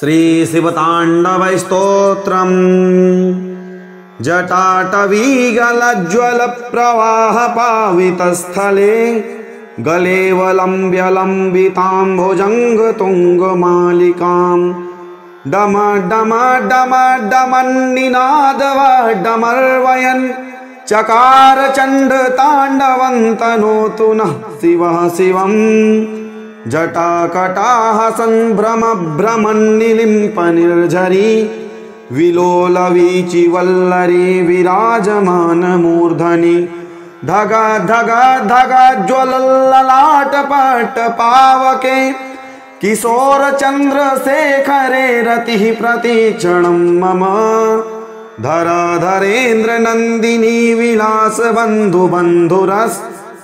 श्रीशिवताण्डवैस्तोत्रम् जटाटवीगलज्ज्वलप्रवाहपावितस्थले गलेवलम्ब्य लम्बिताम् डम डम डम डमन्निनादवडमर्वयन् चकारचण्डताण्डवन्तनोतु नः शिवः शिवम् जटाकटाहसन् विलोलवीचिवल्लरी विराजमान मूर्धनि धग धग ध्वलल्ललाट पट पावके किशोरचन्द्रशेखरे रतिः प्रतीक्षणं मम धरा धरेन्द्र नन्दिनी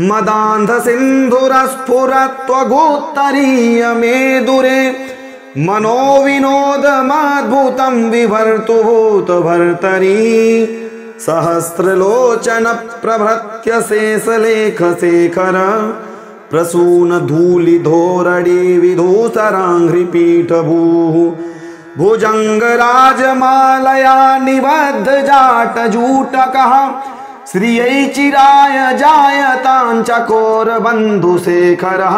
मदांध दुरे मनो मदान्धसिन्धुरस्फुरत्वगोत्तरीयमेदुरे मनोविनोदमाद्भुतं विभर्तुभूतभर्तरी सहस्रलोचनप्रभृत्य शेषलेखशेखर प्रसूनधूलिधोरडे विधूसराङ्घ्रिपीठभूः भुजङ्गराजमालया निबद्धजाटजूटकः श्रियै चिराय जायताञ्चकोरबन्धुशेखरः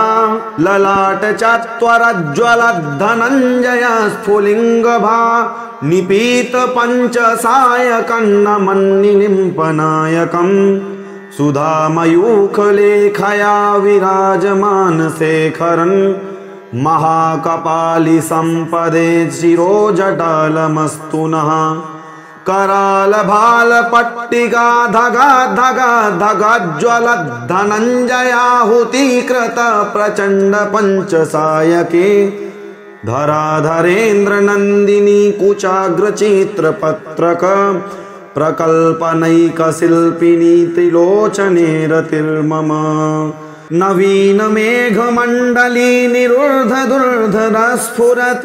ललाट चत्वरज्ज्वलद्धनञ्जय स्फुलिङ्गभा सुधामयूख लेखया सुधामयूखलेखया विराजमानशेखरन् महाकपालिसम्पदे शिरोजटलमस्तु नः कराल भाल पट्टिका धगा धगा धगा ज्वल धनञ्जयाहुती कृत प्रचण्ड पंच सायके धरा धरेन्द्र पत्रक प्रकल्प नैक शिल्पिनी त्रिलोचने रतिर्मम नवीन मंडली निरुर्ध दुर्धर स्फुरत्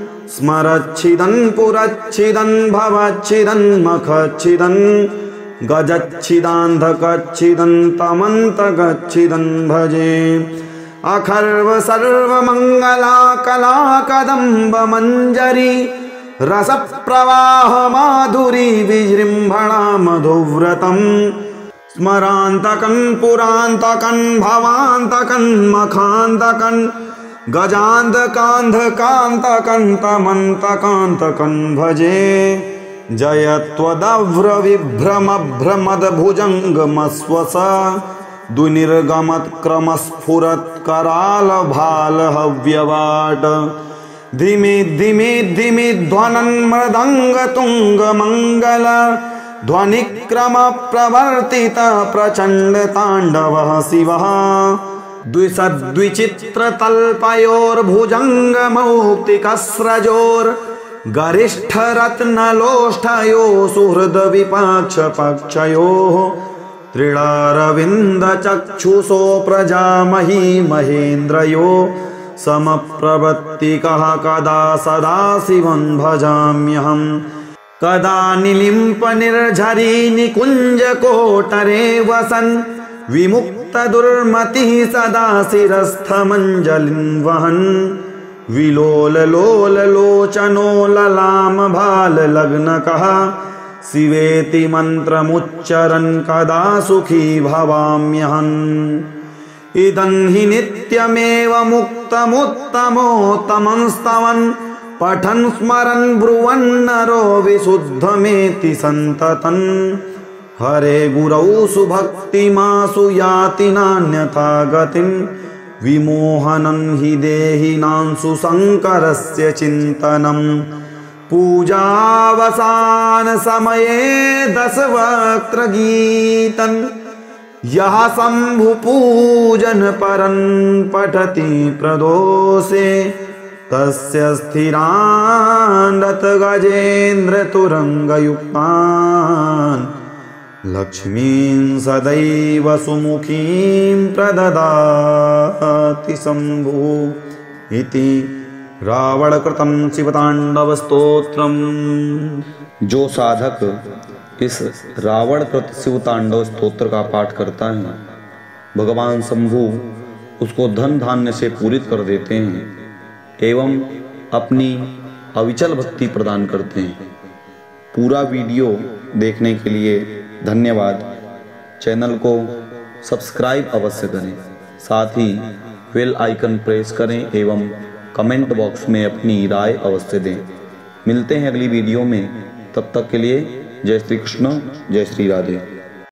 स्मरच्छिदन् पुरच्छिदन् भवच्छिदन् मखच्छिदन् गजच्छिदान्धकच्छिदन् तमन्तगच्छिदन् भजे अखर्व रस रसप्रवाहमाधुरी विजृम्भणा मधुव्रतम् स्मरान्तकन् पुरान्तकन् भवान्तकन् मखान्तकन् गजांध कांध कांत कंत मंत कांत भजे जय तदव्र विभ्रम भ्रमद भुजंगमस्वस दुनिर्गमत क्रम स्फुरत कराल भाल हव्यवाट धीमे धीमे धीमे ध्वनन मृदंग तुंग मंगल ध्वनि क्रम प्रवर्तित प्रचंड तांडव शिव सुहृद द्विसद्विचित्रतल्पयोर्भुजङ्गमौक्तिकस्रजोर् गरिष्ठरत्नलोष्ठयोः सुहृदविपाक्षपक्षयोः त्रिडारविन्दचक्षुषो प्रजामही महेन्द्रयो समप्रवत्तिकः कदा सदा शिवं भजाम्यहम् कदा निकुंज कोटरे वसन विमुक्तदुर्मतिः सदा शिरस्थमञ्जलिं वहन् विलोललोललोचनो ललामभाललग्नकः शिवेति मन्त्रमुच्चरन् कदा सुखी भवाम्यहन् इदं हि नित्यमेव मुक्तमुत्तमोत्तमंस्तवन् पठन् स्मरन् ब्रुवन्नरो विशुद्धमेति सन्ततन् हरे गुरौ सुभक्तिमासु याति नान्यथा गतिं विमोहनं हि देहिनां सुशङ्करस्य चिन्तनम् पूजावसानसमये दशवक्त्रगीतम् यः शम्भुपूजन् परन् पठति प्रदोषे तस्य गजेन्द्र तुरङ्गयुक्तान् लक्ष्मी सदैव सुमुखी प्रददाति शम्भु इति शिवतांडव स्त्रोत्र जो साधक इस रावण कृत शिवतांडव स्त्रोत्र का पाठ करता है भगवान शंभु उसको धन धान्य से पूरित कर देते हैं एवं अपनी अविचल भक्ति प्रदान करते हैं पूरा वीडियो देखने के लिए धन्यवाद चैनल को सब्सक्राइब अवश्य करें साथ ही बेल आइकन प्रेस करें एवं कमेंट बॉक्स में अपनी राय अवश्य दें मिलते हैं अगली वीडियो में तब तक के लिए जय श्री कृष्ण जय श्री राधे